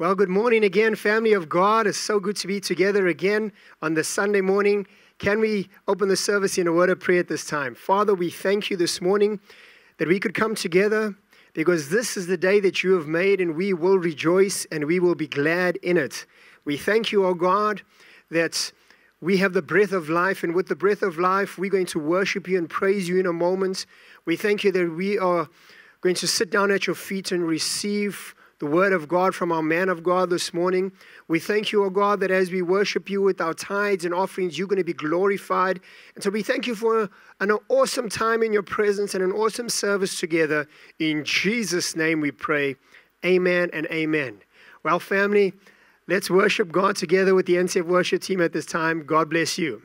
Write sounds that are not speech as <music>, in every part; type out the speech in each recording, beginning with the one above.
Well, good morning again, family of God. It's so good to be together again on the Sunday morning. Can we open the service in a word of prayer at this time? Father, we thank you this morning that we could come together because this is the day that you have made and we will rejoice and we will be glad in it. We thank you, O God, that we have the breath of life, and with the breath of life, we're going to worship you and praise you in a moment. We thank you that we are going to sit down at your feet and receive the word of God from our man of God this morning. We thank you, O God, that as we worship you with our tithes and offerings, you're going to be glorified. And so we thank you for an awesome time in your presence and an awesome service together. In Jesus' name we pray. Amen and amen. Well, family, let's worship God together with the NCF worship team at this time. God bless you.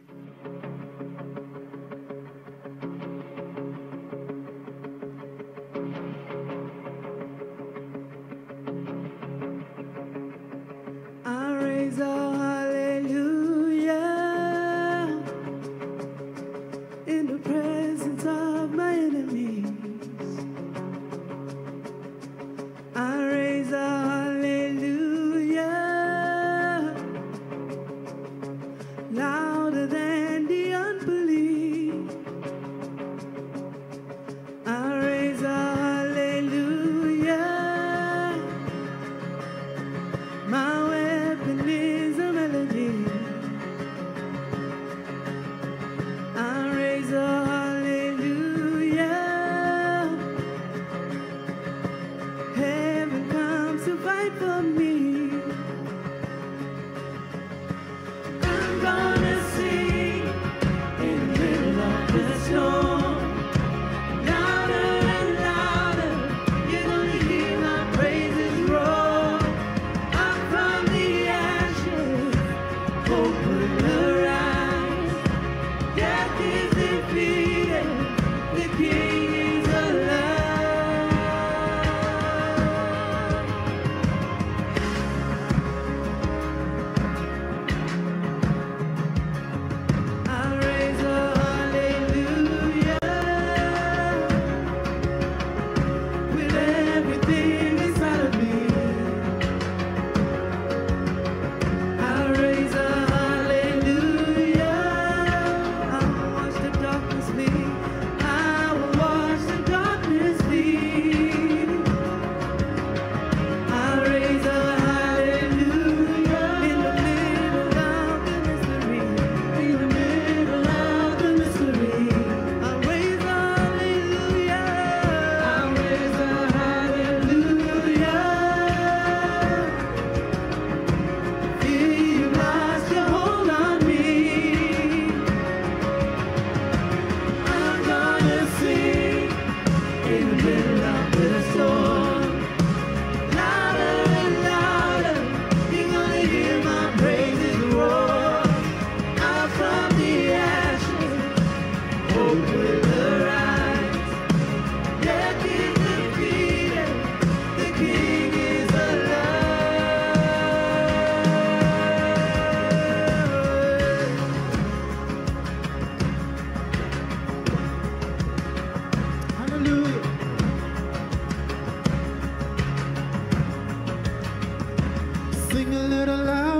Sing a little louder.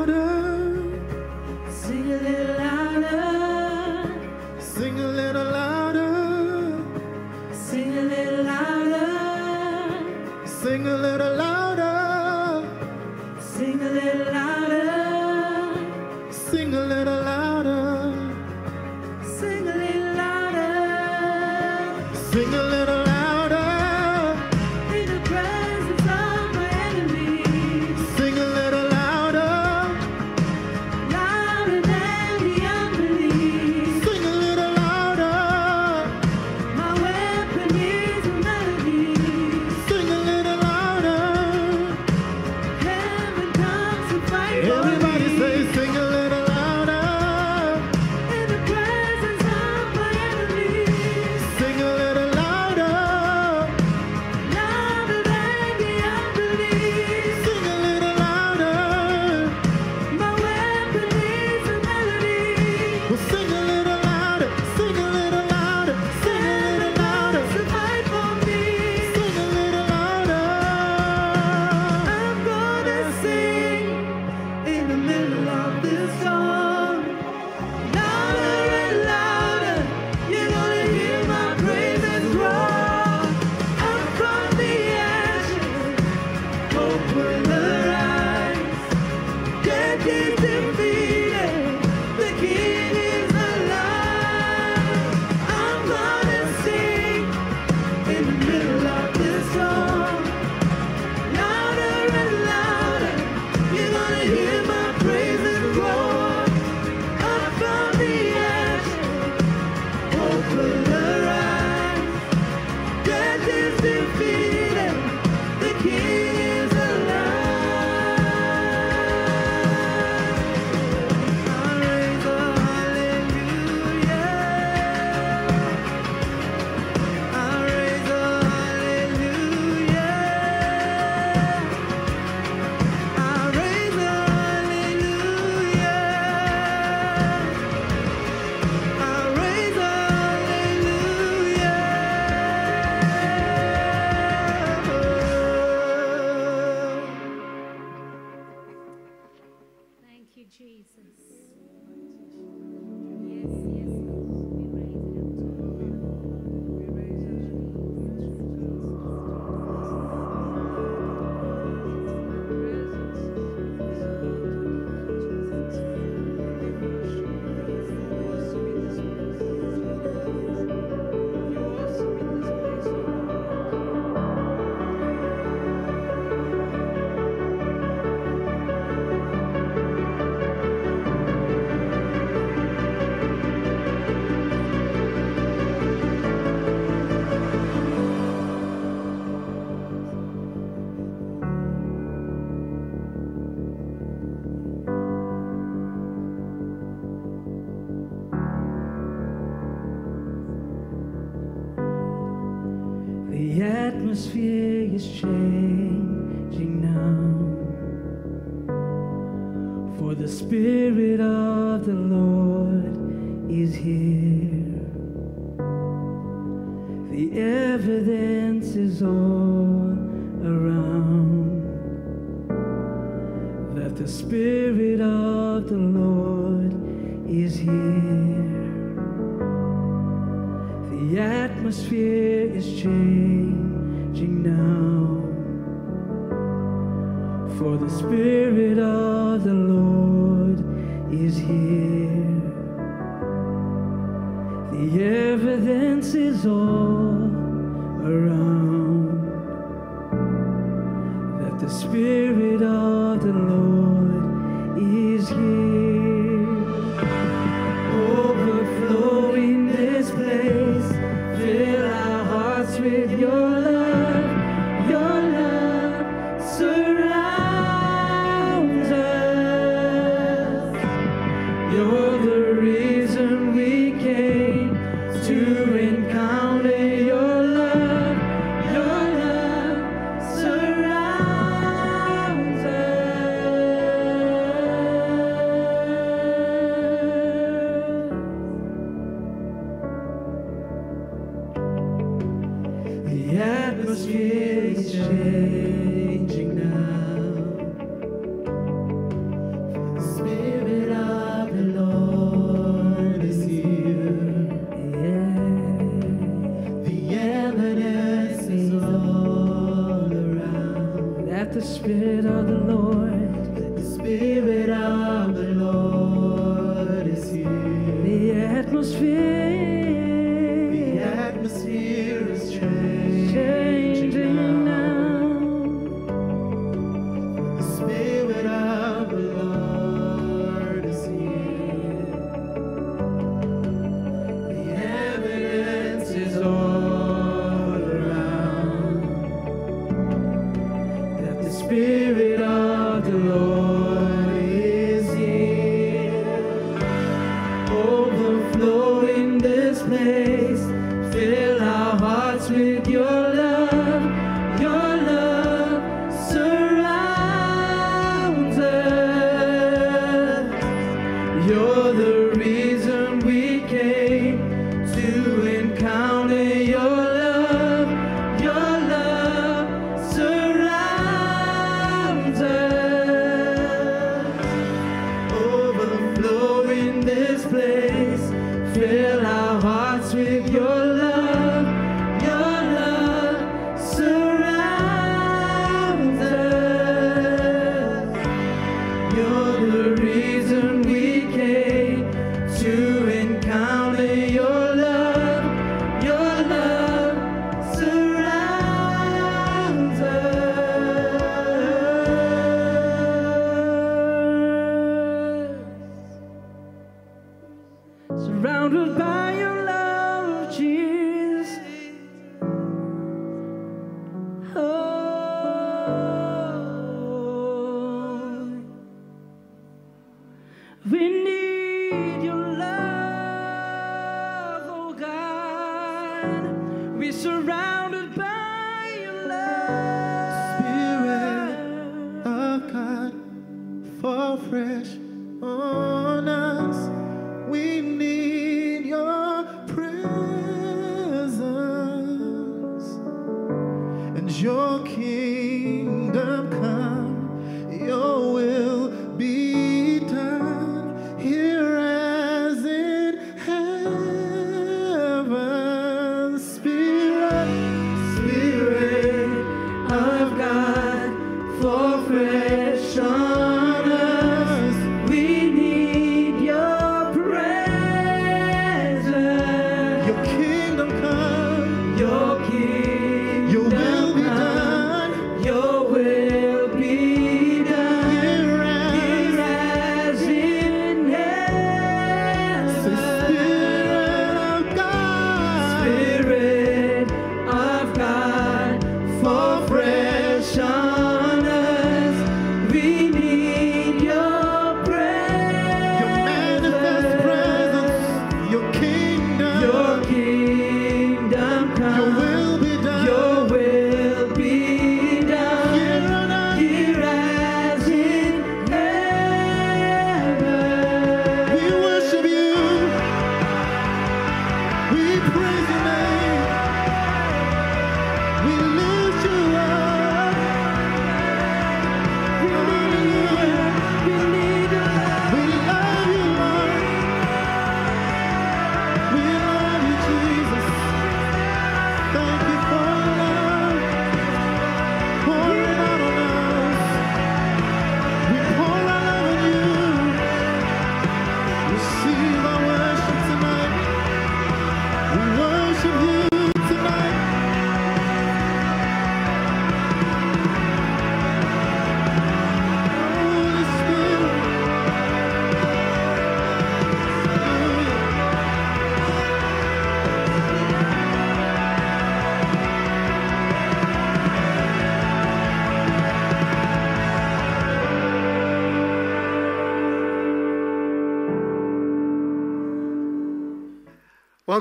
Surrounded by your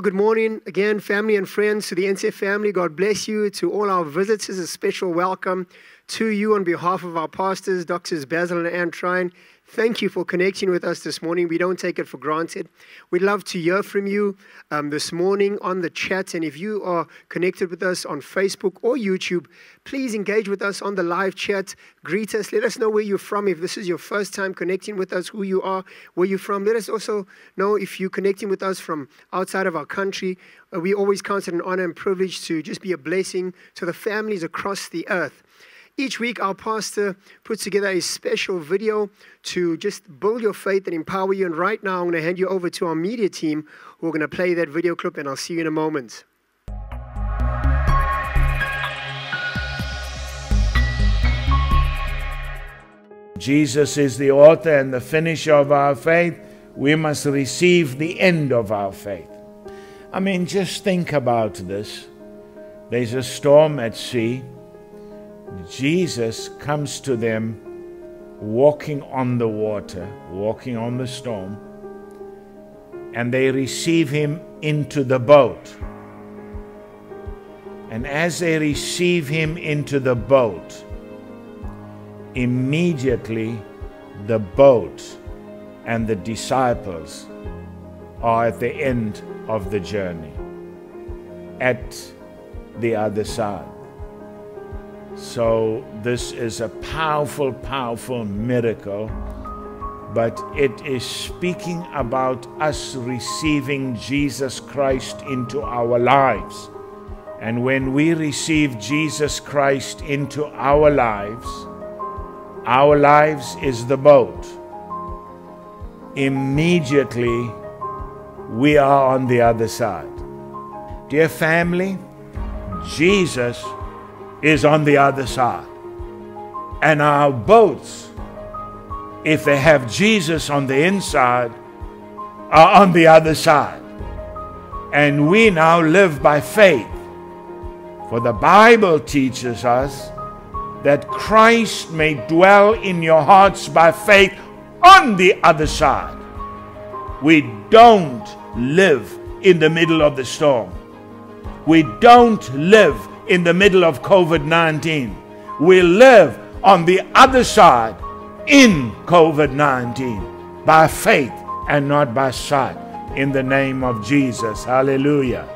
good morning again, family and friends, to the NCF family. God bless you. To all our visitors, a special welcome to you on behalf of our pastors, Doctors Basil and Ann Tryon. Thank you for connecting with us this morning. We don't take it for granted. We'd love to hear from you um, this morning on the chat. And if you are connected with us on Facebook or YouTube, please engage with us on the live chat. Greet us. Let us know where you're from. If this is your first time connecting with us, who you are, where you're from. Let us also know if you're connecting with us from outside of our country. Uh, we always count it an honor and privilege to just be a blessing to the families across the earth. Each week, our pastor puts together a special video to just build your faith and empower you. And right now, I'm going to hand you over to our media team who are going to play that video clip, and I'll see you in a moment. Jesus is the author and the finisher of our faith. We must receive the end of our faith. I mean, just think about this. There's a storm at sea. Jesus comes to them walking on the water, walking on the storm, and they receive him into the boat. And as they receive him into the boat, immediately the boat and the disciples are at the end of the journey, at the other side. So, this is a powerful, powerful miracle, but it is speaking about us receiving Jesus Christ into our lives. And when we receive Jesus Christ into our lives, our lives is the boat. Immediately, we are on the other side. Dear family, Jesus is on the other side. And our boats, if they have Jesus on the inside, are on the other side. And we now live by faith. For the Bible teaches us that Christ may dwell in your hearts by faith on the other side. We don't live in the middle of the storm. We don't live in the middle of COVID 19. We live on the other side in COVID 19 by faith and not by sight. In the name of Jesus. Hallelujah.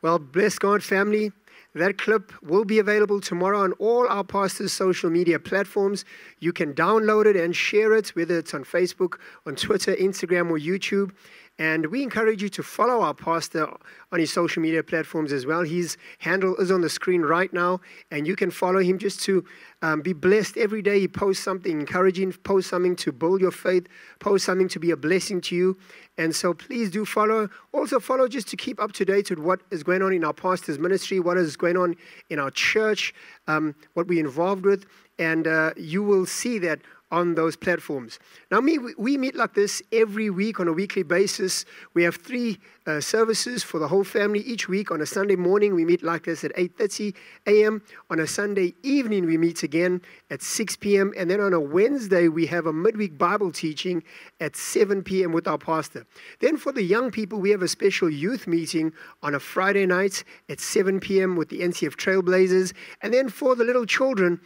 Well, bless God, family. That clip will be available tomorrow on all our pastors' social media platforms. You can download it and share it, whether it's on Facebook, on Twitter, Instagram, or YouTube. And we encourage you to follow our pastor on his social media platforms as well. His handle is on the screen right now, and you can follow him just to um, be blessed every day. He posts something encouraging, posts something to build your faith, posts something to be a blessing to you. And so please do follow. Also, follow just to keep up to date with what is going on in our pastor's ministry, what is going on in our church, um, what we're involved with. And uh, you will see that on those platforms. Now, me, we meet like this every week on a weekly basis. We have three uh, services for the whole family each week. On a Sunday morning, we meet like this at 8:30 a.m. On a Sunday evening, we meet again at 6 p.m. And then on a Wednesday, we have a midweek Bible teaching at 7 p.m. with our pastor. Then for the young people, we have a special youth meeting on a Friday night at 7 p.m. with the NCF Trailblazers. And then for the little children,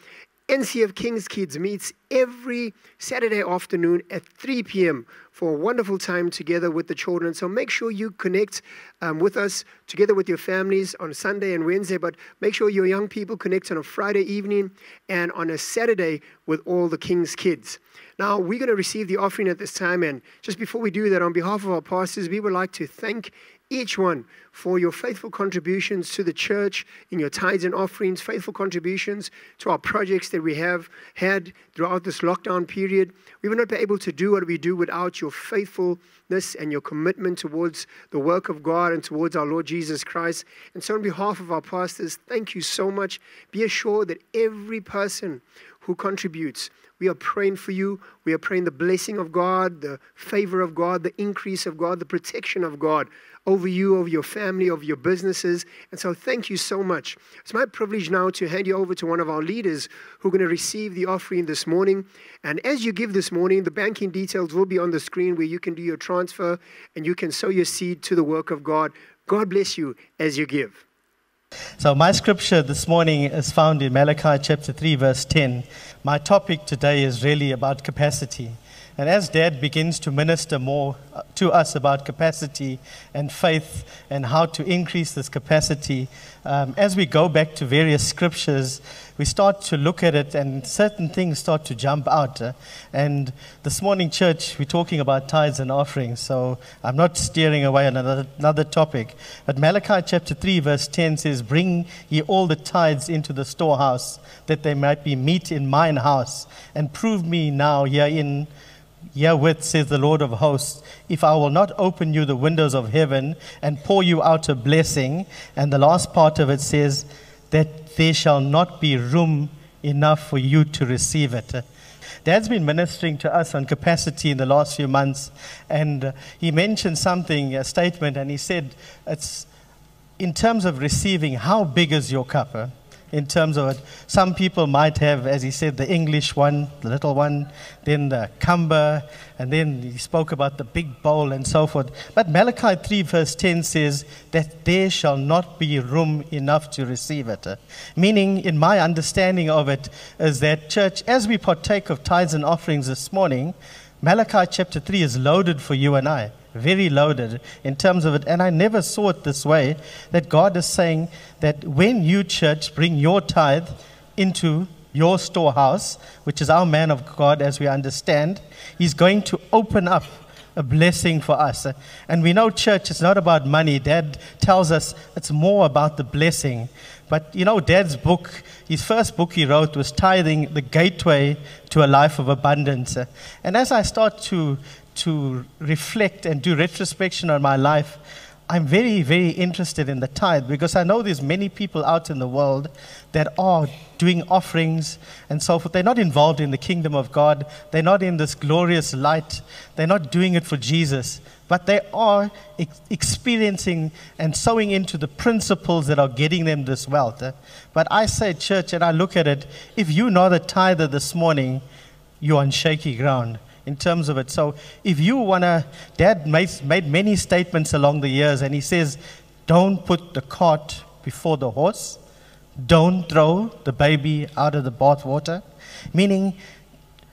NCF Kings Kids meets every Saturday afternoon at 3 p.m. for a wonderful time together with the children. So make sure you connect um, with us together with your families on Sunday and Wednesday, but make sure your young people connect on a Friday evening and on a Saturday with all the King's Kids. Now, we're going to receive the offering at this time. And just before we do that, on behalf of our pastors, we would like to thank each one for your faithful contributions to the church in your tithes and offerings, faithful contributions to our projects that we have had throughout this lockdown period. We would not be able to do what we do without your faithfulness and your commitment towards the work of God and towards our Lord Jesus Christ. And so, on behalf of our pastors, thank you so much. Be assured that every person who contributes. We are praying for you. We are praying the blessing of God, the favor of God, the increase of God, the protection of God over you, over your family, over your businesses. And so, thank you so much. It's my privilege now to hand you over to one of our leaders who are going to receive the offering this morning. And as you give this morning, the banking details will be on the screen where you can do your transfer and you can sow your seed to the work of God. God bless you as you give. So, my scripture this morning is found in Malachi chapter 3, verse 10. My topic today is really about capacity. And as Dad begins to minister more uh, to us about capacity and faith and how to increase this capacity, um, as we go back to various scriptures, we start to look at it and certain things start to jump out. uh, and this morning, church, we're talking about tithes and offerings, so I'm not steering away on another, another topic. But Malachi chapter 3, verse 10 says, Bring ye all the tithes into the storehouse, that there might be meat in mine house, and prove me now herein Herewith says the Lord of hosts, if I will not open you the windows of heaven and pour you out a blessing, and the last part of it says that there shall not be room enough for you to receive it. Dad's been ministering to us on capacity in the last few months, and he mentioned something, a statement, and he said, it's in terms of receiving, how big is your cup? In terms of it. Some people might have, as he said, the English one, the little one, then the cumber, and then he spoke about the big bowl and so forth. But Malachi 3, verse 10 says that there shall not be room enough to receive it. Meaning, in my understanding of it, is that, church, as we partake of tithes and offerings this morning, Malachi chapter 3 is loaded for you and I very loaded in terms of it. And I never saw it this way that God is saying that when you, church, bring your tithe into your storehouse, which is our man of God as we understand, He's going to open up a blessing for us. And we know, church, it's not about money. Dad tells us it's more about the blessing. But you know, Dad's book, his first book he wrote was Tithing, the Gateway to a Life of Abundance. And as I start to to reflect and do retrospection on my life, I'm very, very interested in the tithe because I know there's many people out in the world that are doing offerings and so forth. They're not involved in the kingdom of God. They're not in this glorious light. They're not doing it for Jesus. But they are ex- experiencing and sowing into the principles that are getting them this wealth. But I say, church, and I look at it, if you're not a tither this morning, you're on shaky ground in terms of it. So if you want to, Dad made, made many statements along the years, and he says, don't put the cart before the horse. Don't throw the baby out of the bathwater. Meaning,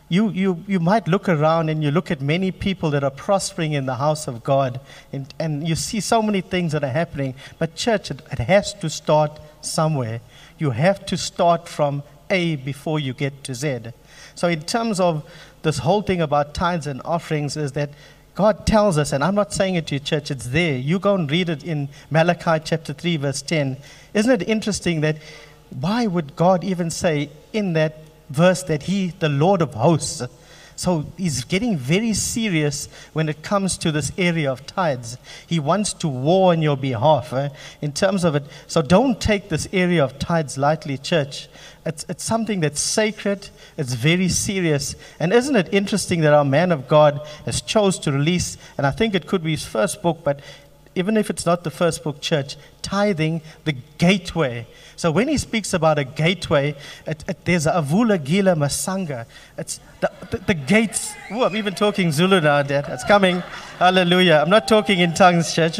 you, you, you might look around and you look at many people that are prospering in the house of God, and, and you see so many things that are happening. But, church, it, it has to start somewhere. You have to start from A before you get to Z. So, in terms of this whole thing about tithes and offerings, is that God tells us, and I'm not saying it to you, church, it's there. You go and read it in Malachi chapter 3, verse 10. Isn't it interesting that why would God even say in that verse that He, the Lord of hosts, so he's getting very serious when it comes to this area of tithes. He wants to war on your behalf eh, in terms of it. So don't take this area of tithes lightly, church. It's, it's something that's sacred. It's very serious. And isn't it interesting that our man of God has chose to release, and I think it could be his first book, but even if it's not the first book, church, tithing, the gateway. So when he speaks about a gateway, it, it, there's a avula gila masanga. It's the, the, the gates. Ooh, I'm even talking Zulu now, Dad. It's coming. Hallelujah. I'm not talking in tongues, church.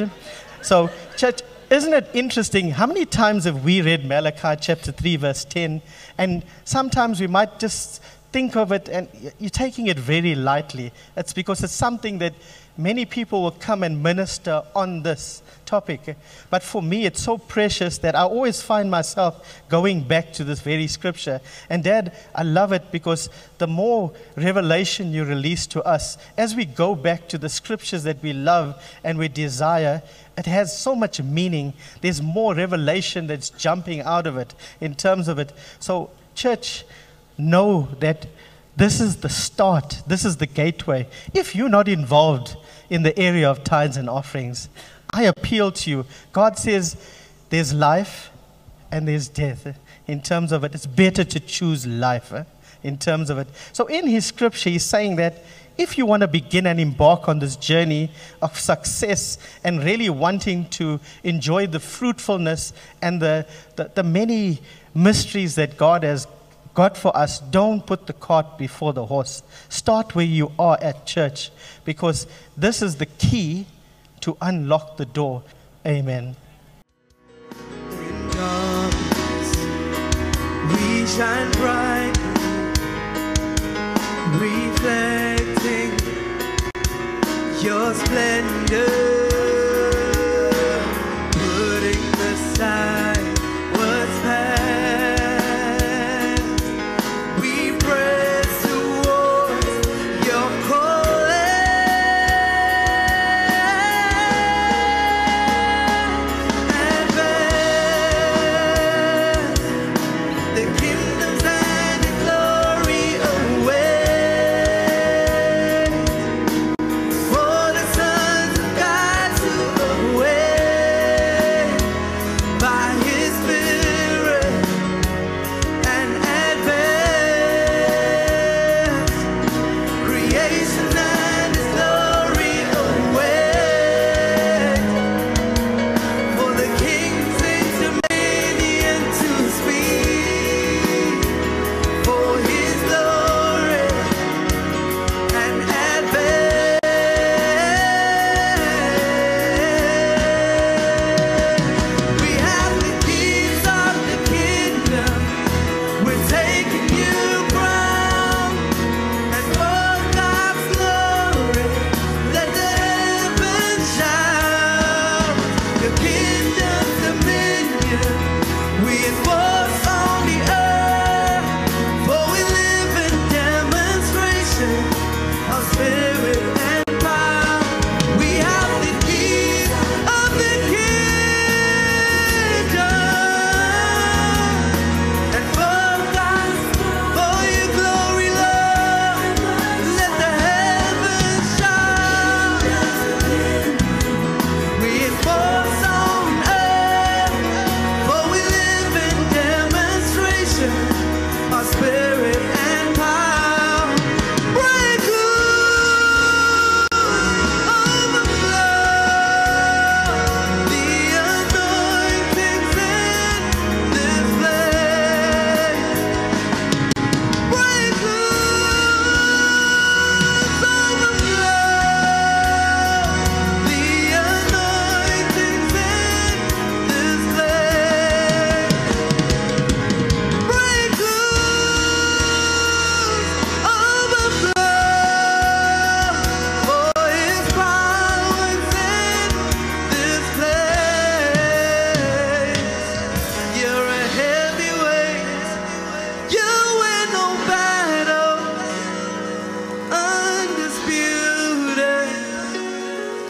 So, church, isn't it interesting? How many times have we read Malachi chapter 3, verse 10? And sometimes we might just think of it and you're taking it very lightly. It's because it's something that many people will come and minister on this topic. But for me, it's so precious that I always find myself going back to this very scripture. And Dad, I love it because the more revelation you release to us, as we go back to the scriptures that we love and we desire, it has so much meaning. There's more revelation that's jumping out of it in terms of it. So, church, know that this is the start, this is the gateway. If you're not involved in the area of tithes and offerings, I appeal to you. God says there's life and there's death. In terms of it, it's better to choose life eh, in terms of it. So, in his scripture, he's saying that if you want to begin and embark on this journey of success and really wanting to enjoy the fruitfulness and the, the, the many mysteries that God has got for us, don't put the cart before the horse. Start where you are at church because this is the key to unlock the door. Amen. Your splendor. Putting what's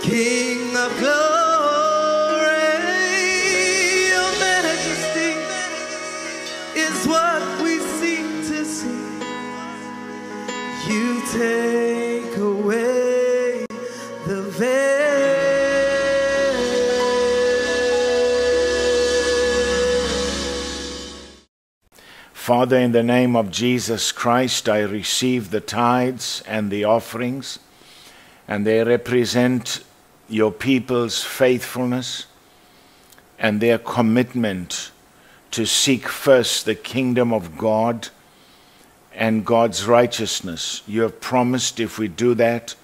King of glory. Your majesty is what we seek to see. You take away the veil. Father, in the name of Jesus Christ, I receive the tithes and the offerings, and they represent your people's faithfulness and their commitment to seek first the kingdom of God and God's righteousness. You have promised if we do that,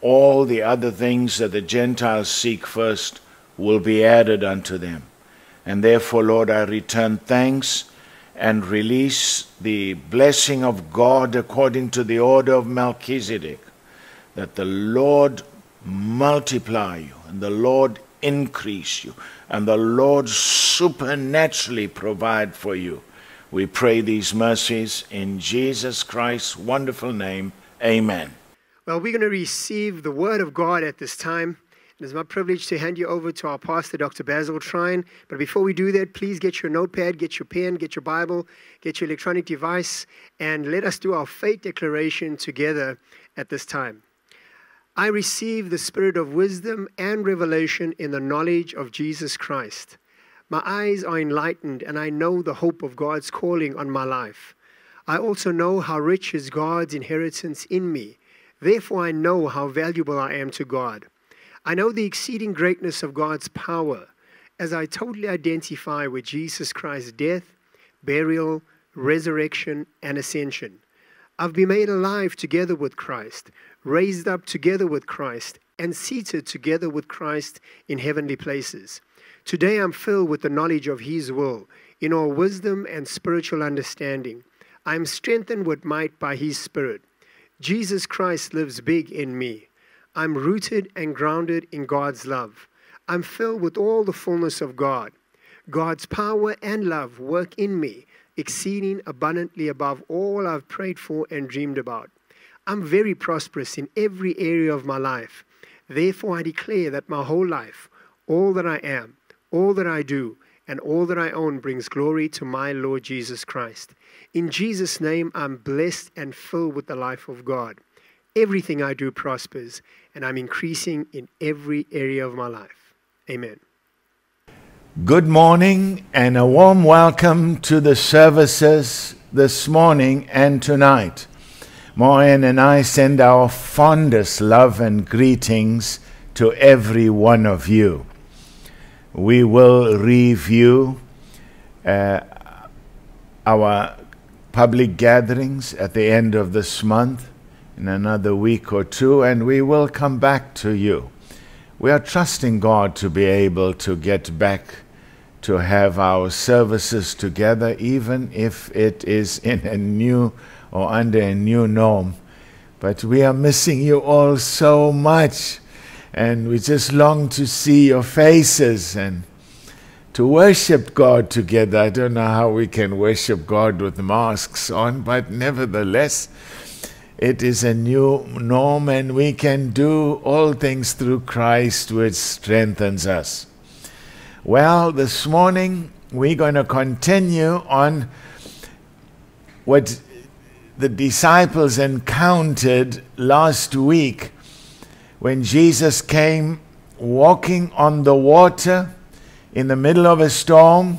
all the other things that the Gentiles seek first will be added unto them. And therefore, Lord, I return thanks and release the blessing of God according to the order of Melchizedek, that the Lord multiply you and the Lord increase you and the Lord supernaturally provide for you. We pray these mercies in Jesus Christ's wonderful name. Amen. Well, we're going to receive the word of God at this time. It is my privilege to hand you over to our pastor, Dr. Basil Tryon. But before we do that, please get your notepad, get your pen, get your Bible, get your electronic device, and let us do our faith declaration together at this time. I receive the spirit of wisdom and revelation in the knowledge of Jesus Christ. My eyes are enlightened, and I know the hope of God's calling on my life. I also know how rich is God's inheritance in me. Therefore, I know how valuable I am to God. I know the exceeding greatness of God's power as I totally identify with Jesus Christ's death, burial, resurrection, and ascension. I've been made alive together with Christ, raised up together with Christ, and seated together with Christ in heavenly places. Today I'm filled with the knowledge of His will, in all wisdom and spiritual understanding. I am strengthened with might by His Spirit. Jesus Christ lives big in me. I'm rooted and grounded in God's love. I'm filled with all the fullness of God. God's power and love work in me, exceeding abundantly above all I've prayed for and dreamed about. I'm very prosperous in every area of my life. Therefore, I declare that my whole life, all that I am, all that I do, and all that I own brings glory to my Lord Jesus Christ. In Jesus' name, I'm blessed and filled with the life of God. Everything I do prospers, and I'm increasing in every area of my life. Amen. Good morning and a warm welcome to the services this morning and tonight. Moyen and I send our fondest love and greetings to every one of you. We will review uh, our public gatherings at the end of this month in another week or two, and we will come back to you. We are trusting God to be able to get back to have our services together, even if it is in a new or under a new norm. But we are missing you all so much, and we just long to see your faces and to worship God together. I don't know how we can worship God with masks on, but nevertheless, it is a new norm, and we can do all things through Christ, which strengthens us. Well, this morning we're going to continue on what the disciples encountered last week when Jesus came walking on the water in the middle of a storm.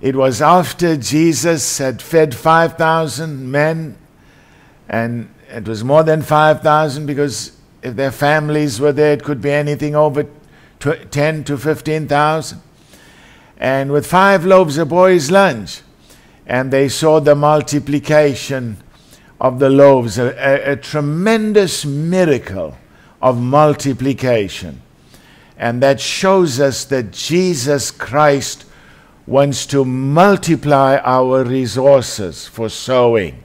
It was after Jesus had fed 5,000 men, and it was more than 5,000 because if their families were there, it could be anything over 10 to 15,000. And with five loaves a boy's lunch, and they saw the multiplication of the loaves, a, a, a tremendous miracle of multiplication. And that shows us that Jesus Christ wants to multiply our resources for sowing.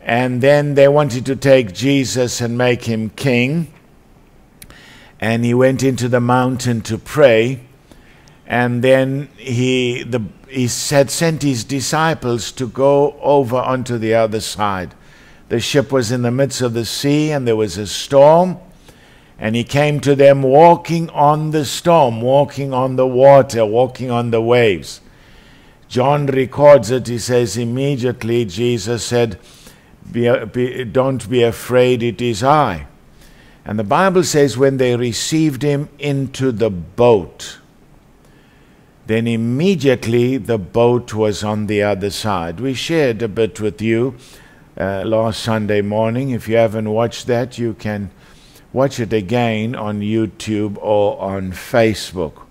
And then they wanted to take Jesus and make him king. And he went into the mountain to pray. And then he, the, he had sent his disciples to go over onto the other side. The ship was in the midst of the sea, and there was a storm. And he came to them walking on the storm, walking on the water, walking on the waves. John records it. He says, Immediately Jesus said, be, be, Don't be afraid, it is I. And the Bible says, When they received him into the boat, then immediately the boat was on the other side. We shared a bit with you uh, last Sunday morning. If you haven't watched that, you can watch it again on YouTube or on Facebook.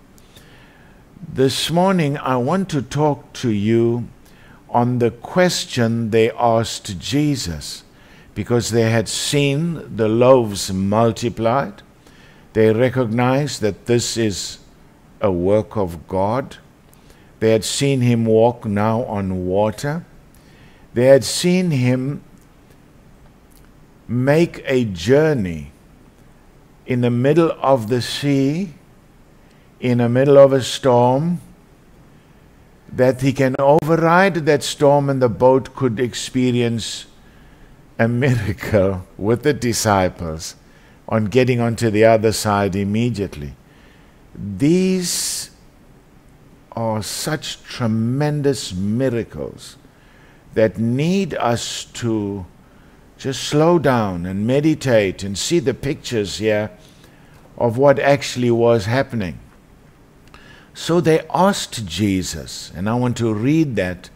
This morning, I want to talk to you on the question they asked Jesus because they had seen the loaves multiplied. They recognized that this is a work of God. They had seen him walk now on water. They had seen him make a journey in the middle of the sea, in the middle of a storm, that he can override that storm and the boat could experience a miracle with the disciples on getting onto the other side immediately. These are such tremendous miracles that need us to just slow down and meditate and see the pictures here of what actually was happening. So they asked Jesus, and I want to read that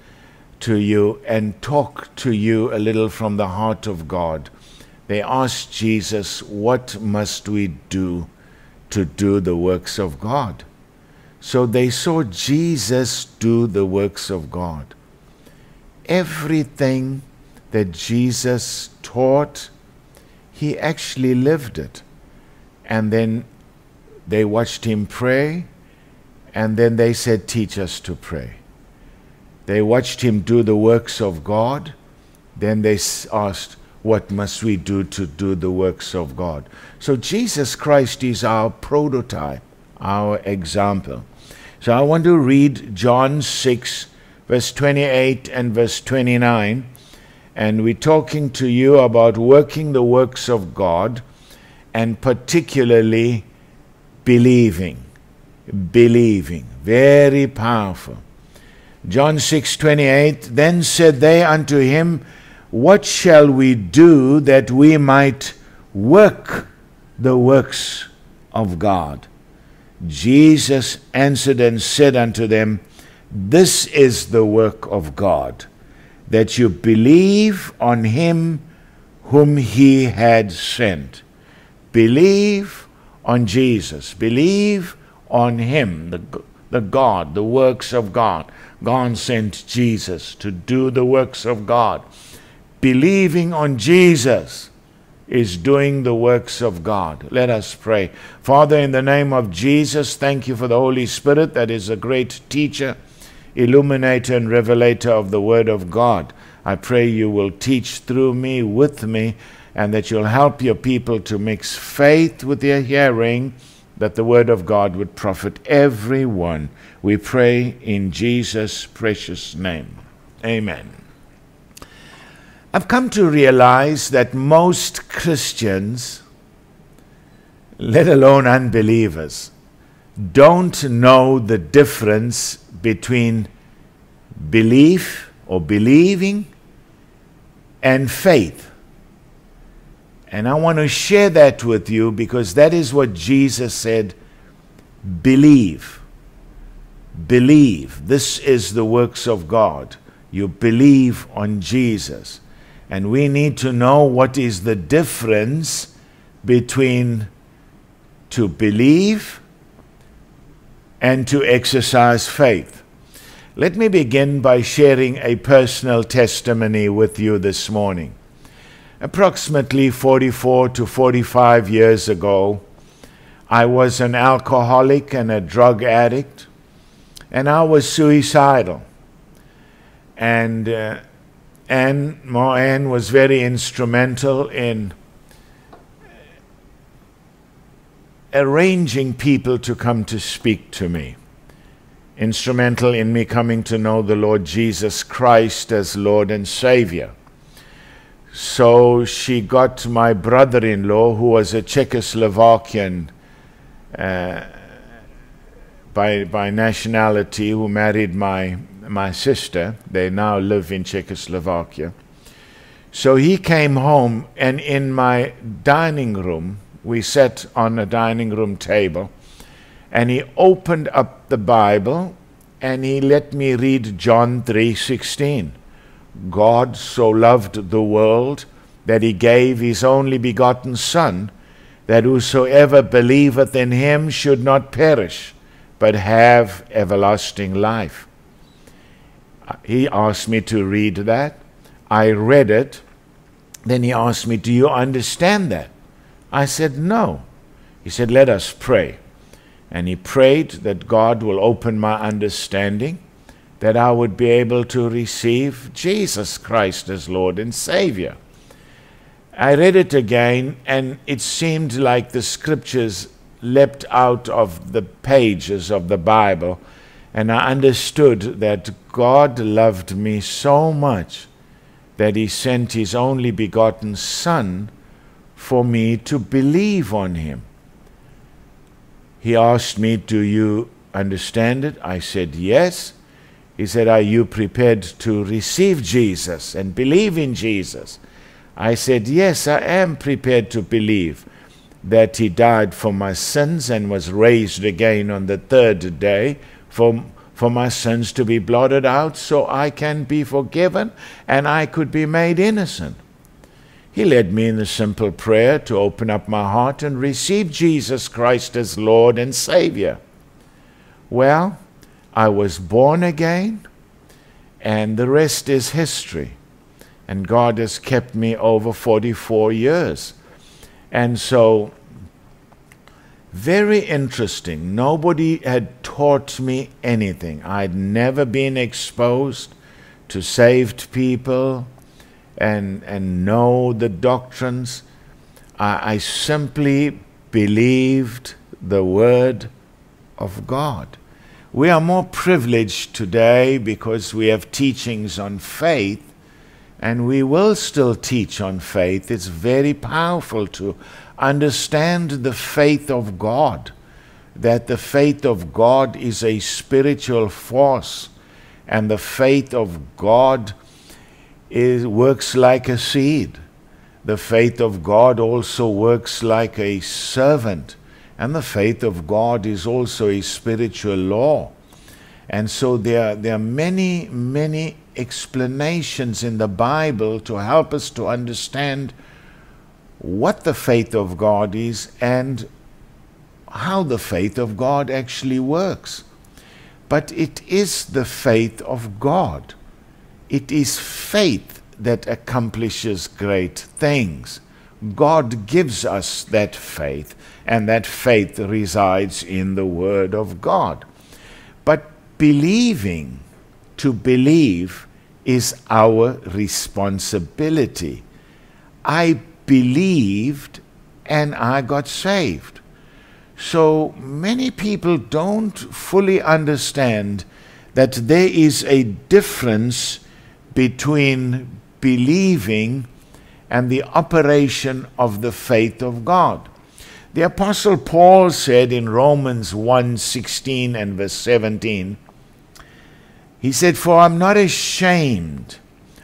to you and talk to you a little from the heart of God. They asked Jesus, What must we do to do the works of God? So they saw Jesus do the works of God. Everything that Jesus taught, he actually lived it. And then they watched him pray, and then they said, Teach us to pray. They watched him do the works of God, then they asked, What must we do to do the works of God? So Jesus Christ is our prototype, our example. So I want to read John 6, verse 28 and verse 29 and we're talking to you about working the works of God and particularly believing. Believing. Very powerful. John 6:28 Then said they unto him, What shall we do that we might work the works of God? Jesus answered and said unto them, This is the work of God that you believe on him whom he had sent. Believe on Jesus. Believe on him, the, the God, the works of God. God sent Jesus to do the works of God. Believing on Jesus is doing the works of God. Let us pray. Father, in the name of Jesus, thank you for the Holy Spirit that is a great teacher illuminator and revelator of the Word of God. I pray you will teach through me, with me, and that you'll help your people to mix faith with their hearing, that the Word of God would profit everyone. We pray in Jesus' precious name. Amen. I've come to realize that most Christians, let alone unbelievers, don't know the difference between belief or believing and faith. And I want to share that with you because that is what Jesus said believe. Believe. This is the works of God. You believe on Jesus. And we need to know what is the difference between to believe and to exercise faith. Let me begin by sharing a personal testimony with you this morning. Approximately 44 to 45 years ago, I was an alcoholic and a drug addict, and I was suicidal. And uh, Anne, Anne was very instrumental in arranging people to come to speak to me, instrumental in me coming to know the Lord Jesus Christ as Lord and Savior. So she got my brother in law, who was a Czechoslovakian uh, by, by nationality, who married my, my sister. They now live in Czechoslovakia. So he came home, and in my dining room, we sat on a dining room table and he opened up the Bible and he let me read John 3:16. God so loved the world that he gave his only begotten son that whosoever believeth in him should not perish but have everlasting life. He asked me to read that. I read it. Then he asked me, Do you understand that? I said, No. He said, Let us pray. And he prayed that God will open my understanding, that I would be able to receive Jesus Christ as Lord and Savior. I read it again, and it seemed like the scriptures leapt out of the pages of the Bible, and I understood that God loved me so much that He sent His only begotten Son for me to believe on Him. He asked me, Do you understand it? I said, Yes. He said, Are you prepared to receive Jesus and believe in Jesus? I said, Yes, I am prepared to believe that He died for my sins and was raised again on the third day for, for my sins to be blotted out so I can be forgiven and I could be made innocent. He led me in the simple prayer to open up my heart and receive Jesus Christ as Lord and Savior. Well, I was born again, and the rest is history. And God has kept me over 44 years. And so, very interesting. Nobody had taught me anything. I'd never been exposed to saved people and, and know the doctrines. I, I simply believed the Word of God. We are more privileged today because we have teachings on faith, and we will still teach on faith. It's very powerful to understand the faith of God, that the faith of God is a spiritual force, and the faith of God is, works like a seed. The faith of God also works like a servant. And the faith of God is also a spiritual law. And so there, there are many, many explanations in the Bible to help us to understand what the faith of God is and how the faith of God actually works. But it is the faith of God. It is faith that accomplishes great things. God gives us that faith, and that faith resides in the Word of God. But believing, to believe, is our responsibility. I believed and I got saved. So many people don't fully understand that there is a difference between believing and the operation of the faith of God. The apostle Paul said in Romans 1:16 and verse 17 he said for I'm not ashamed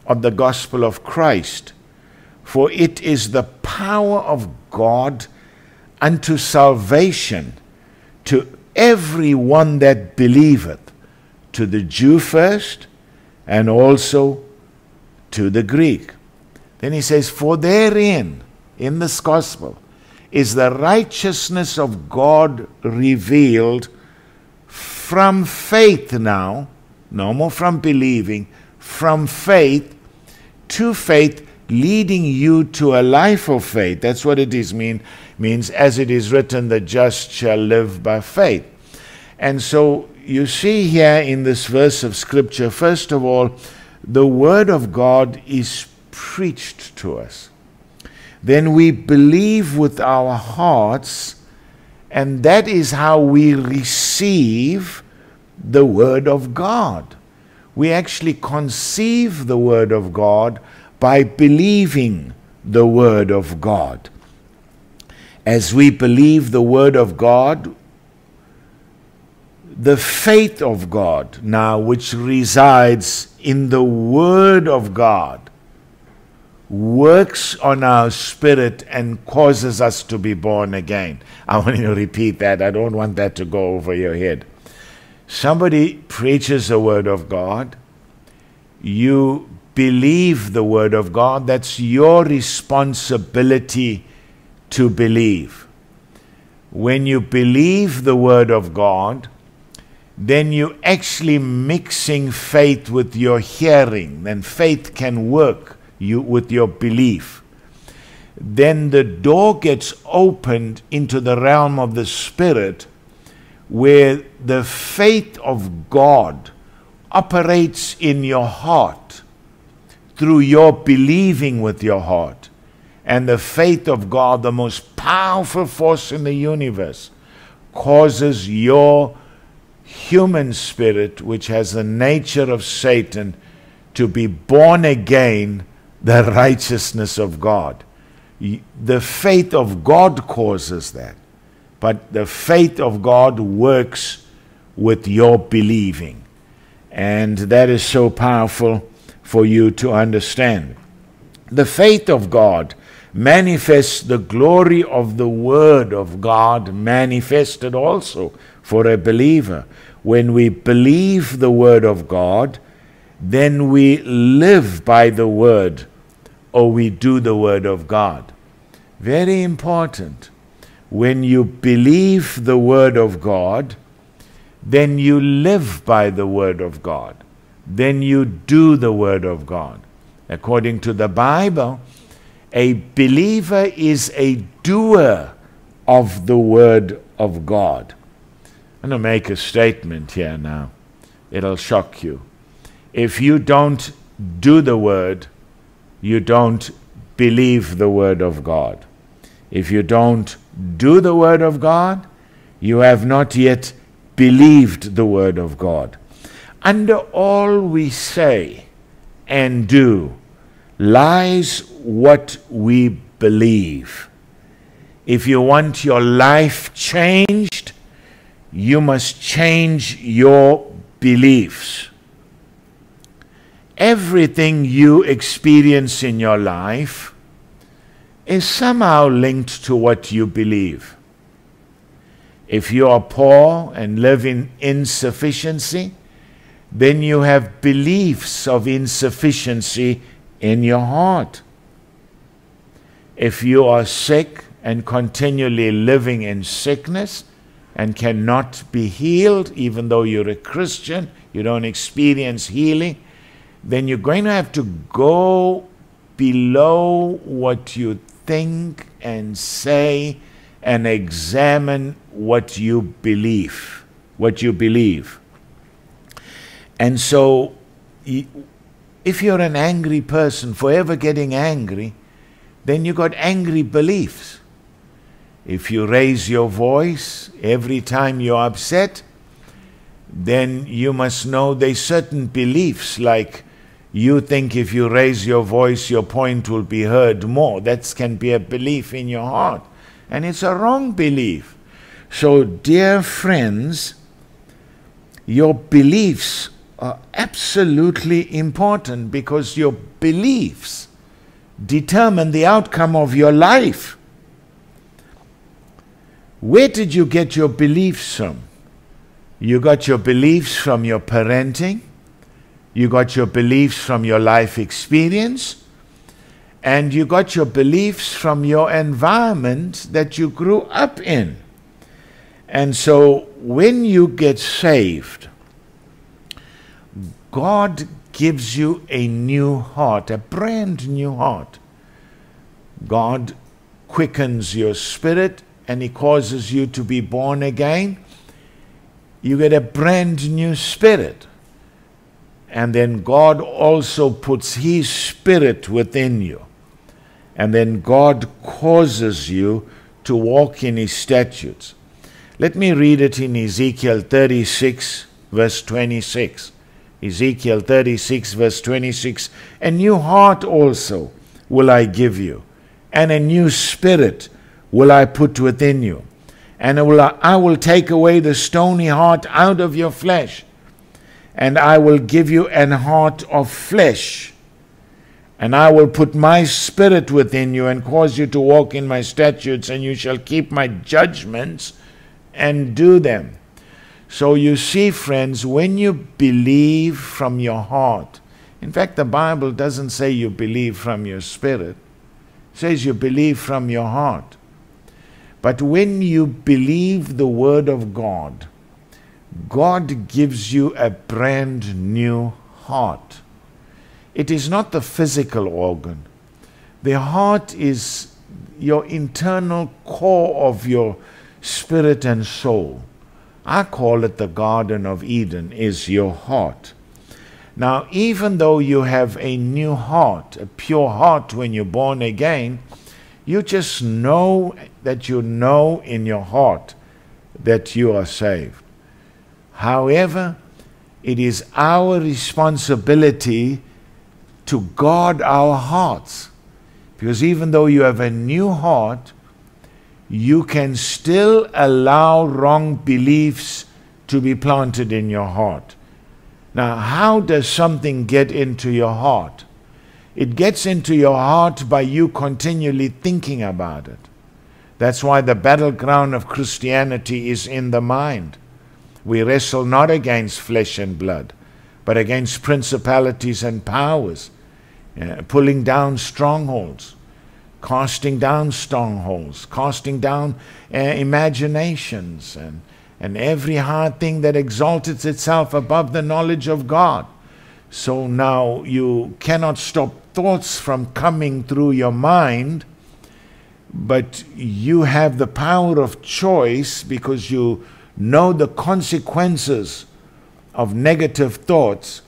of the gospel of Christ for it is the power of God unto salvation to every one that believeth to the Jew first and also to the Greek. Then he says, For therein, in this gospel, is the righteousness of God revealed from faith now, no more from believing, from faith to faith, leading you to a life of faith. That's what it is mean means as it is written, the just shall live by faith. And so you see here in this verse of Scripture, first of all, the Word of God is preached to us. Then we believe with our hearts, and that is how we receive the Word of God. We actually conceive the Word of God by believing the Word of God. As we believe the Word of God, the faith of God now, which resides in the Word of God, works on our spirit and causes us to be born again. I want to repeat that. I don't want that to go over your head. Somebody preaches the Word of God, you believe the Word of God, that's your responsibility to believe. When you believe the Word of God, then you're actually mixing faith with your hearing. Then faith can work you with your belief. Then the door gets opened into the realm of the spirit where the faith of God operates in your heart through your believing with your heart. And the faith of God, the most powerful force in the universe, causes your human spirit, which has the nature of Satan, to be born again the righteousness of God. The faith of God causes that, but the faith of God works with your believing. And that is so powerful for you to understand. The faith of God manifests the glory of the Word of God manifested also for a believer. When we believe the Word of God, then we live by the Word or we do the Word of God. Very important. When you believe the Word of God, then you live by the Word of God. Then you do the Word of God. According to the Bible, a believer is a doer of the Word of God. I'm going to make a statement here now. It'll shock you. If you don't do the Word, you don't believe the Word of God. If you don't do the Word of God, you have not yet believed the Word of God. Under all we say and do lies what we believe. If you want your life changed, you must change your beliefs. Everything you experience in your life is somehow linked to what you believe. If you are poor and live in insufficiency, then you have beliefs of insufficiency in your heart. If you are sick and continually living in sickness and cannot be healed, even though you're a Christian, you don't experience healing, then you're going to have to go below what you think and say and examine what you believe. What you believe. And so, if you're an angry person, forever getting angry, then you got angry beliefs. If you raise your voice every time you're upset, then you must know there's certain beliefs like you think if you raise your voice, your point will be heard more. That can be a belief in your heart. And it's a wrong belief. So, dear friends, your beliefs are absolutely important because your beliefs determine the outcome of your life. Where did you get your beliefs from? You got your beliefs from your parenting, you got your beliefs from your life experience, and you got your beliefs from your environment that you grew up in. And so when you get saved, God gives you a new heart, a brand new heart. God quickens your spirit and He causes you to be born again. You get a brand new spirit. And then God also puts His spirit within you. And then God causes you to walk in His statutes. Let me read it in Ezekiel 36, verse 26. Ezekiel 36, verse 26 A new heart also will I give you, and a new spirit will I put within you. And I will, I will take away the stony heart out of your flesh, and I will give you an heart of flesh. And I will put my spirit within you and cause you to walk in my statutes, and you shall keep my judgments and do them. So you see, friends, when you believe from your heart, in fact, the Bible doesn't say you believe from your spirit, it says you believe from your heart. But when you believe the Word of God, God gives you a brand new heart. It is not the physical organ. The heart is your internal core of your spirit and soul. I call it the Garden of Eden, is your heart. Now, even though you have a new heart, a pure heart when you're born again, you just know that you know in your heart that you are saved. However, it is our responsibility to guard our hearts. Because even though you have a new heart, you can still allow wrong beliefs to be planted in your heart. Now, how does something get into your heart? It gets into your heart by you continually thinking about it. That's why the battleground of Christianity is in the mind. We wrestle not against flesh and blood, but against principalities and powers, uh, pulling down strongholds, casting down strongholds, casting down uh, imaginations, and, and every hard thing that exalts itself above the knowledge of God. So now you cannot stop thoughts from coming through your mind, but you have the power of choice because you know the consequences of negative thoughts,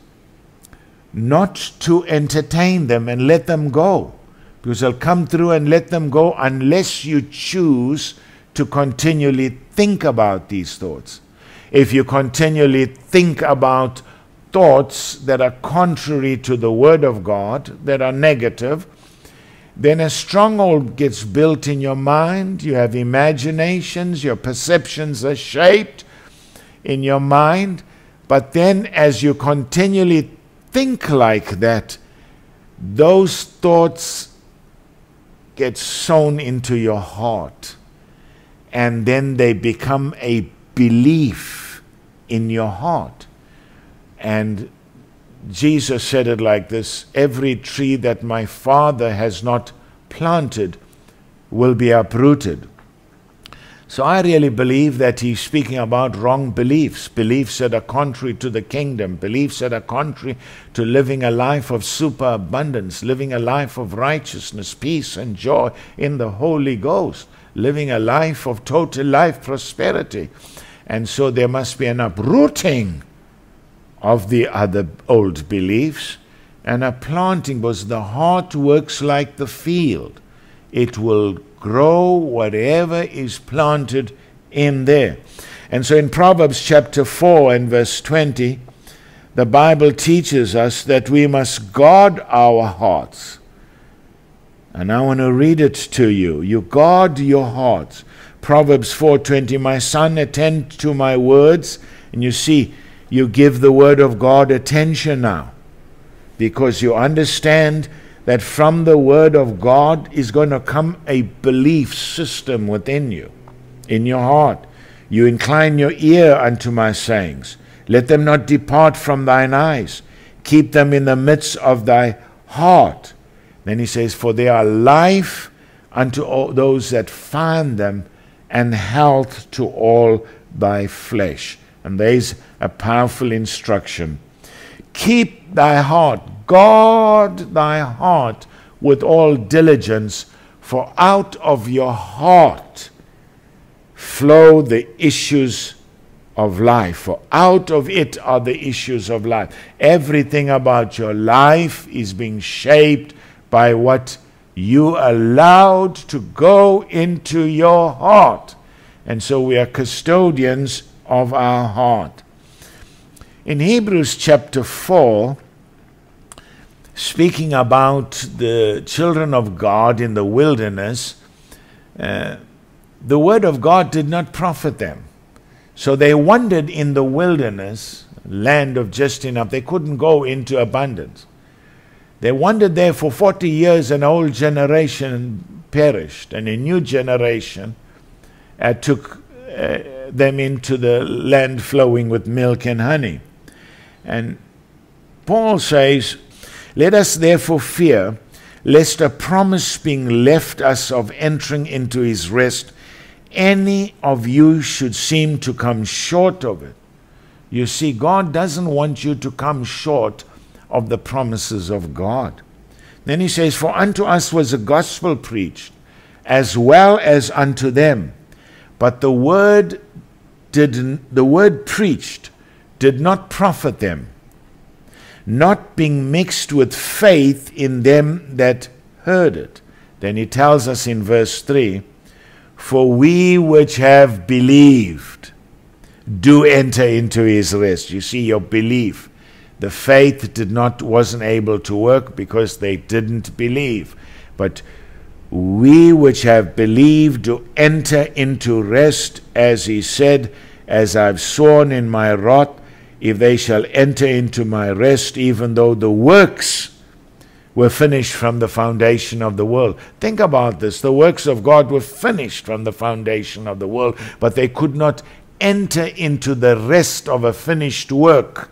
not to entertain them and let them go. Because they'll come through and let them go unless you choose to continually think about these thoughts. If you continually think about thoughts that are contrary to the Word of God, that are negative, then a stronghold gets built in your mind. You have imaginations, your perceptions are shaped in your mind. But then, as you continually think like that, those thoughts get sown into your heart. And then they become a belief in your heart. And Jesus said it like this Every tree that my Father has not planted will be uprooted. So I really believe that he's speaking about wrong beliefs, beliefs that are contrary to the kingdom, beliefs that are contrary to living a life of superabundance, living a life of righteousness, peace, and joy in the Holy Ghost, living a life of total life prosperity. And so there must be an uprooting of the other old beliefs and a planting because the heart works like the field. It will grow whatever is planted in there. And so in Proverbs chapter 4 and verse 20, the Bible teaches us that we must guard our hearts. And I want to read it to you. You guard your hearts. Proverbs 4:20 My son attend to my words and you see you give the word of God attention now because you understand that from the word of God is going to come a belief system within you, in your heart. You incline your ear unto my sayings. Let them not depart from thine eyes. Keep them in the midst of thy heart. Then he says, For they are life unto all those that find them, and health to all thy flesh. And there's a powerful instruction. Keep thy heart, guard thy heart with all diligence, for out of your heart flow the issues of life. For out of it are the issues of life. Everything about your life is being shaped by what you allowed to go into your heart. And so we are custodians of our heart. In Hebrews chapter 4, speaking about the children of God in the wilderness, uh, the word of God did not profit them. So they wandered in the wilderness, land of just enough. They couldn't go into abundance. They wandered there for 40 years, an old generation perished, and a new generation uh, took uh, them into the land flowing with milk and honey. And Paul says, Let us therefore fear, lest a promise being left us of entering into his rest, any of you should seem to come short of it. You see, God doesn't want you to come short of the promises of God. Then he says, For unto us was the gospel preached, as well as unto them. But the word did the word preached did not profit them, not being mixed with faith in them that heard it. Then he tells us in verse 3 For we which have believed do enter into his rest. You see, your belief. The faith did not wasn't able to work because they didn't believe. But we which have believed do enter into rest, as he said, as I've sworn in my wrath, if they shall enter into my rest, even though the works were finished from the foundation of the world. Think about this. The works of God were finished from the foundation of the world, but they could not enter into the rest of a finished work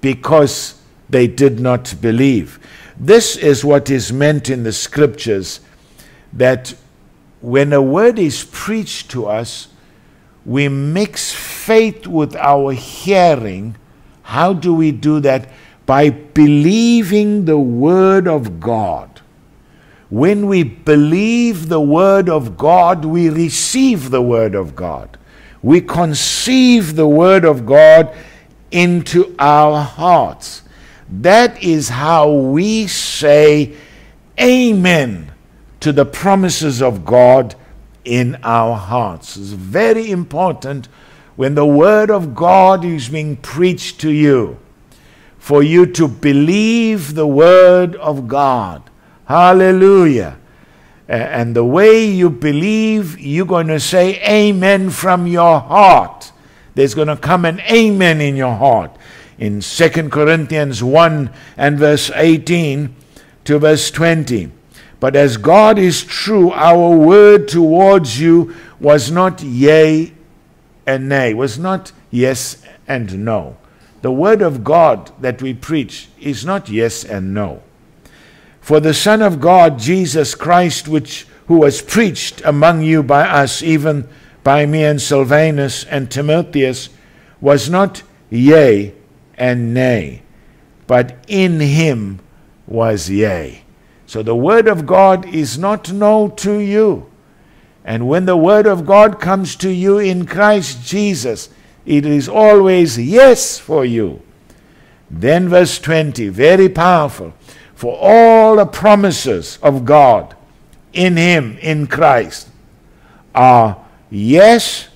because they did not believe. This is what is meant in the scriptures that when a word is preached to us, we mix faith with our hearing. How do we do that? By believing the word of God. When we believe the word of God, we receive the word of God. We conceive the word of God into our hearts. That is how we say amen to the promises of God in our hearts. It's very important when the word of God is being preached to you for you to believe the word of God. Hallelujah. And the way you believe, you're going to say amen from your heart. There's going to come an amen in your heart. In 2 Corinthians 1 and verse 18 to verse 20. But as God is true, our word towards you was not yea and nay, was not yes and no. The word of God that we preach is not yes and no. For the Son of God, Jesus Christ, which who was preached among you by us, even by me and Silvanus and Timotheus, was not yea and nay, but in him was yea. So the word of God is not no to you. And when the word of God comes to you in Christ Jesus, it is always yes for you. Then, verse 20, very powerful. For all the promises of God in Him, in Christ, are yes,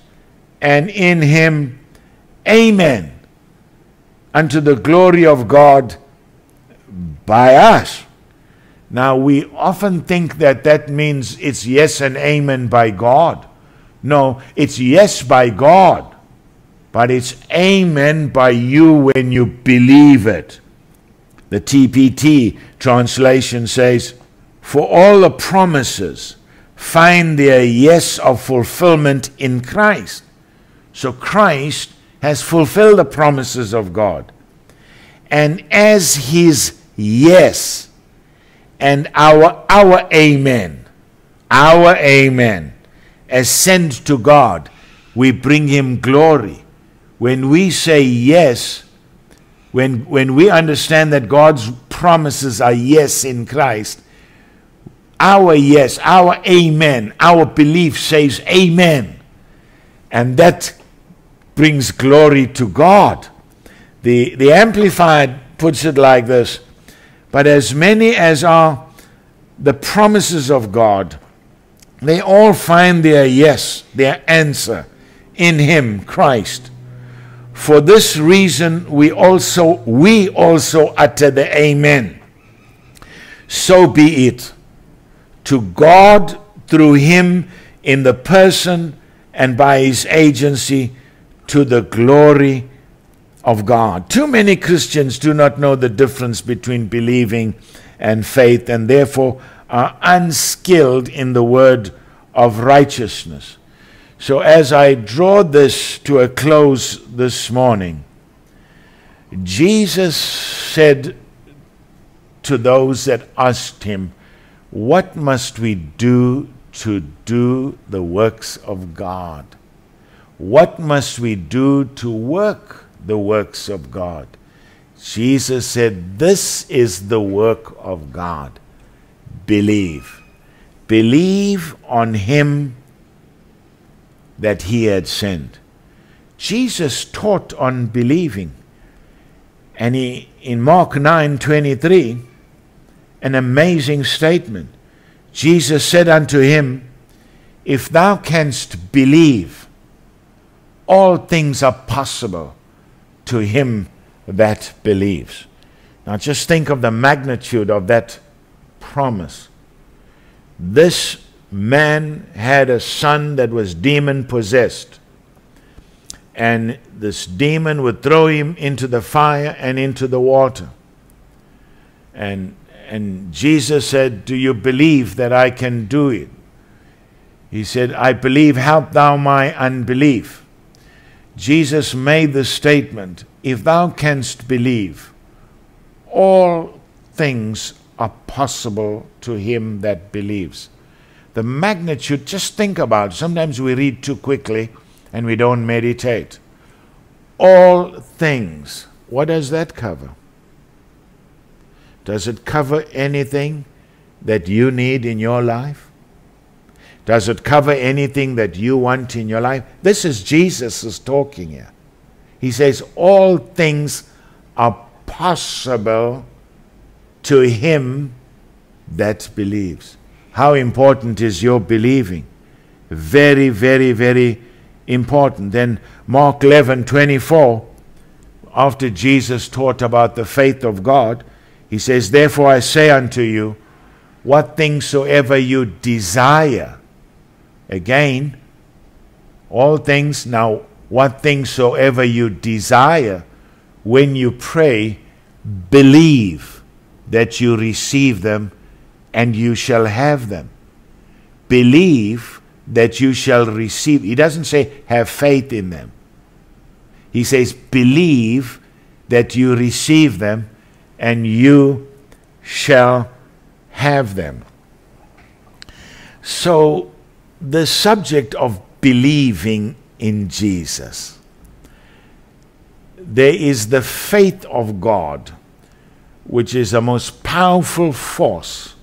and in Him, amen, unto the glory of God by us. Now, we often think that that means it's yes and amen by God. No, it's yes by God, but it's amen by you when you believe it. The TPT translation says, For all the promises find their yes of fulfillment in Christ. So Christ has fulfilled the promises of God. And as his yes and our our amen, our amen, ascend to God, we bring him glory. When we say yes, when, when we understand that God's promises are yes in Christ, our yes, our amen, our belief says amen. And that brings glory to God. The, the Amplified puts it like this But as many as are the promises of God, they all find their yes, their answer in Him, Christ. For this reason we also we also utter the amen. So be it. To God through him in the person and by his agency to the glory of God. Too many Christians do not know the difference between believing and faith and therefore are unskilled in the word of righteousness. So, as I draw this to a close this morning, Jesus said to those that asked him, What must we do to do the works of God? What must we do to work the works of God? Jesus said, This is the work of God. Believe. Believe on Him that He had sent. Jesus taught on believing. And he, in Mark 9 23, an amazing statement. Jesus said unto him, If thou canst believe, all things are possible to him that believes. Now just think of the magnitude of that promise. This man had a son that was demon possessed. And this demon would throw him into the fire and into the water. And, and Jesus said, Do you believe that I can do it? He said, I believe, help thou my unbelief. Jesus made the statement, If thou canst believe, all things are possible to him that believes. The magnitude, just think about it. Sometimes we read too quickly and we don't meditate. All things, what does that cover? Does it cover anything that you need in your life? Does it cover anything that you want in your life? This is Jesus is talking here. He says, All things are possible to him that believes. How important is your believing? Very, very, very important. Then Mark 11 24, after Jesus taught about the faith of God, he says, Therefore I say unto you, what things soever you desire. Again, all things, now, what things soever you desire, when you pray, believe that you receive them and you shall have them. Believe that you shall receive. He doesn't say have faith in them. He says believe that you receive them and you shall have them. So, the subject of believing in Jesus, there is the faith of God, which is the most powerful force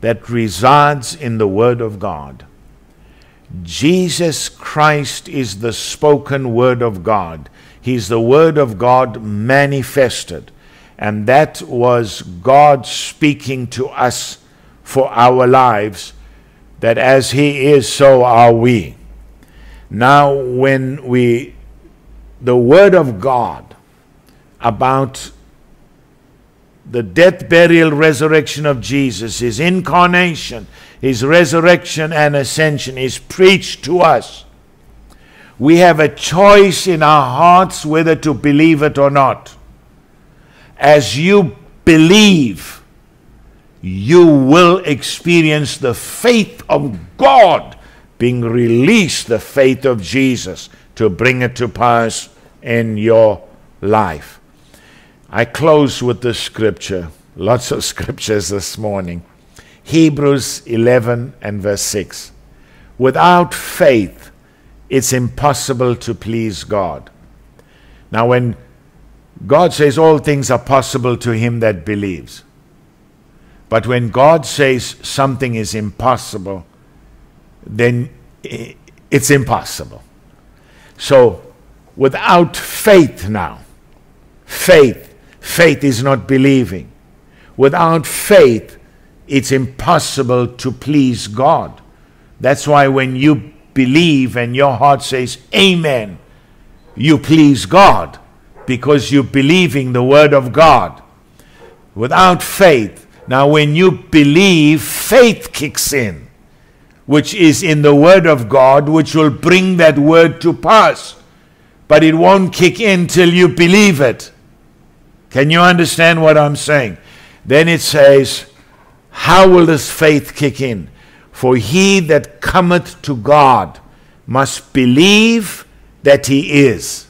that resides in the Word of God. Jesus Christ is the spoken Word of God. He's the Word of God manifested. And that was God speaking to us for our lives, that as He is, so are we. Now, when we, the Word of God about the death, burial, resurrection of Jesus, His incarnation, His resurrection and ascension is preached to us. We have a choice in our hearts whether to believe it or not. As you believe, you will experience the faith of God being released, the faith of Jesus to bring it to pass in your life. I close with the scripture, lots of <laughs> scriptures this morning. Hebrews 11 and verse 6. Without faith, it's impossible to please God. Now, when God says all things are possible to him that believes, but when God says something is impossible, then it's impossible. So, without faith now, faith Faith is not believing. Without faith, it's impossible to please God. That's why when you believe and your heart says, Amen, you please God because you're believing the Word of God. Without faith, now when you believe, faith kicks in, which is in the Word of God, which will bring that Word to pass. But it won't kick in till you believe it. Can you understand what I'm saying? Then it says, How will this faith kick in? For he that cometh to God must believe that he is.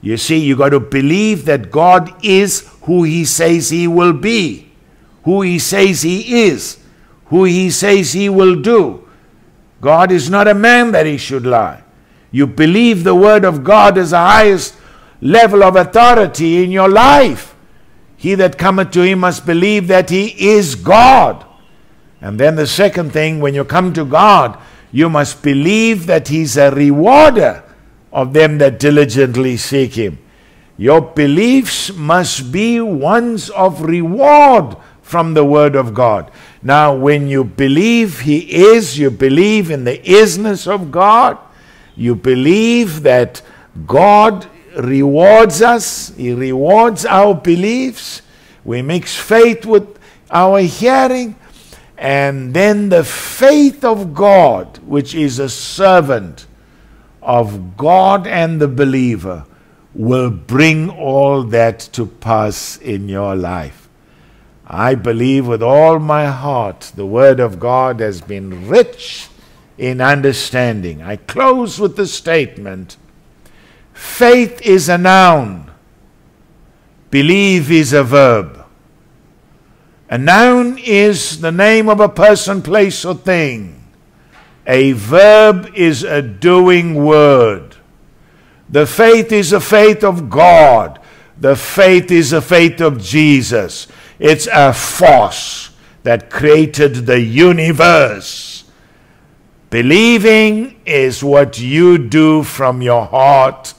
You see, you got to believe that God is who he says he will be, who he says he is, who he says he will do. God is not a man that he should lie. You believe the word of God is the highest level of authority in your life. He that cometh to him must believe that he is God. And then the second thing, when you come to God, you must believe that he's a rewarder of them that diligently seek him. Your beliefs must be ones of reward from the Word of God. Now, when you believe He is, you believe in the isness of God, you believe that God rewards us, He rewards our beliefs. We mix faith with our hearing, and then the faith of God, which is a servant of God and the believer, will bring all that to pass in your life. I believe with all my heart the Word of God has been rich in understanding. I close with the statement faith is a noun, believe is a verb. A noun is the name of a person, place, or thing. A verb is a doing word. The faith is a faith of God. The faith is a faith of Jesus. It's a force that created the universe. Believing is what you do from your heart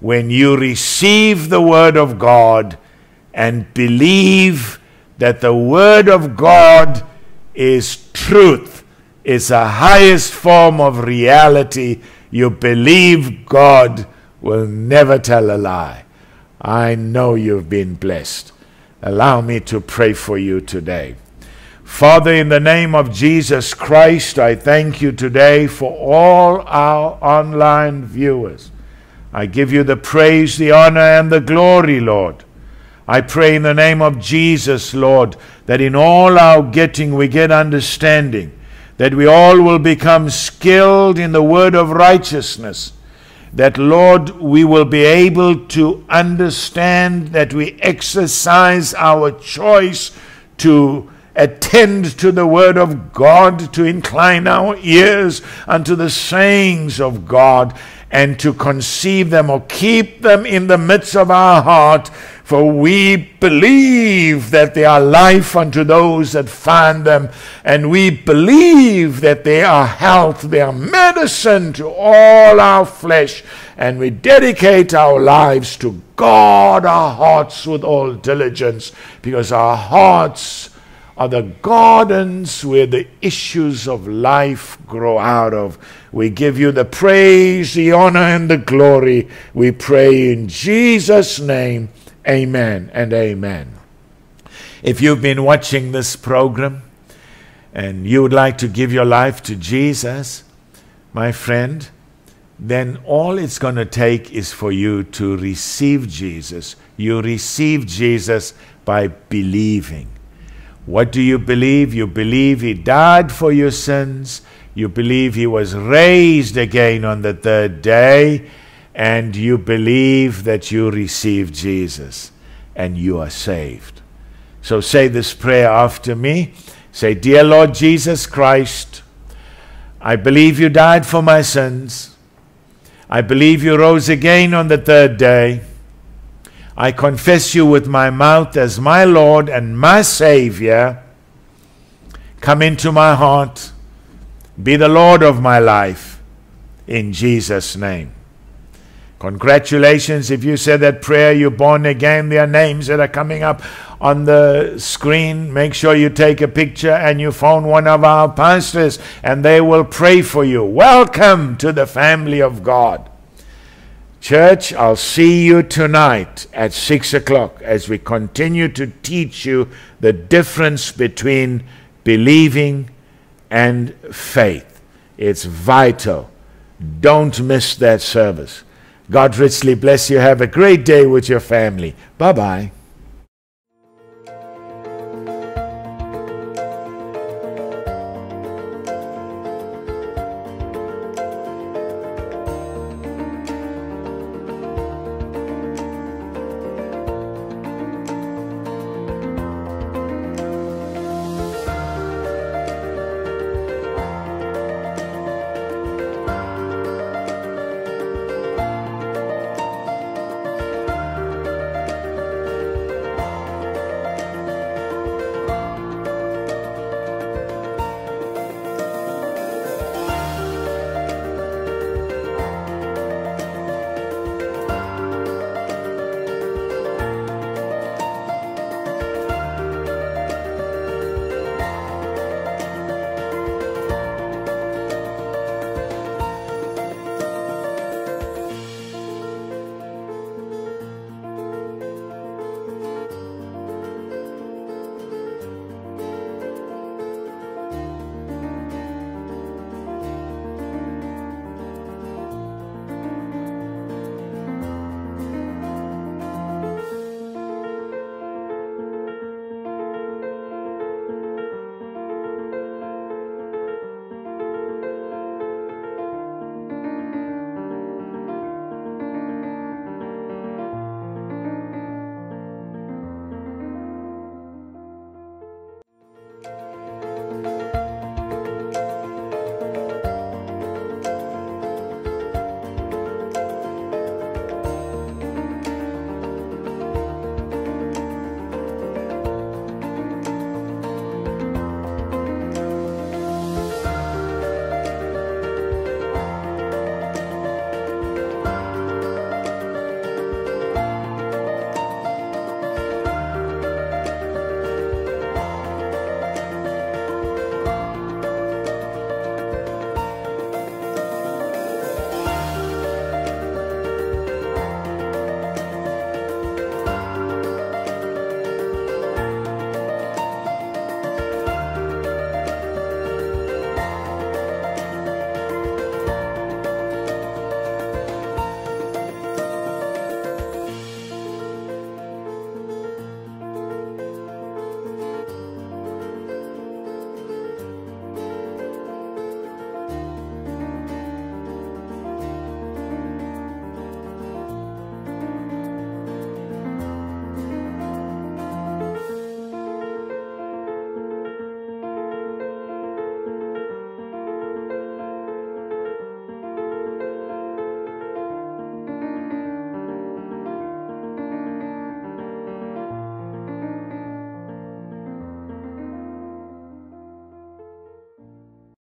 when you receive the Word of God and believe that the Word of God is truth, is the highest form of reality. You believe God will never tell a lie. I know you've been blessed. Allow me to pray for you today. Father, in the name of Jesus Christ, I thank you today for all our online viewers. I give you the praise, the honor, and the glory, Lord. I pray in the name of Jesus, Lord, that in all our getting we get understanding, that we all will become skilled in the word of righteousness, that, Lord, we will be able to understand that we exercise our choice to attend to the word of God, to incline our ears unto the sayings of God, and to conceive them or keep them in the midst of our heart for we believe that they are life unto those that find them, and we believe that they are health, they are medicine to all our flesh, and we dedicate our lives to guard our hearts with all diligence, because our hearts are the gardens where the issues of life grow out of. We give you the praise, the honor, and the glory. We pray in Jesus' name. Amen and amen. If you've been watching this program and you would like to give your life to Jesus, my friend, then all it's going to take is for you to receive Jesus. You receive Jesus by believing. What do you believe? You believe He died for your sins. You believe He was raised again on the third day and you believe that you receive Jesus and you are saved. So say this prayer after me. Say, Dear Lord Jesus Christ, I believe you died for my sins. I believe you rose again on the third day. I confess you with my mouth as my Lord and my Savior. Come into my heart. Be the Lord of my life. In Jesus' name. Congratulations if you said that prayer, you're born again. There are names that are coming up on the screen. Make sure you take a picture and you phone one of our pastors and they will pray for you. Welcome to the family of God. Church, I'll see you tonight at 6 o'clock as we continue to teach you the difference between believing and faith. It's vital. Don't miss that service. God richly bless you. Have a great day with your family. Bye bye.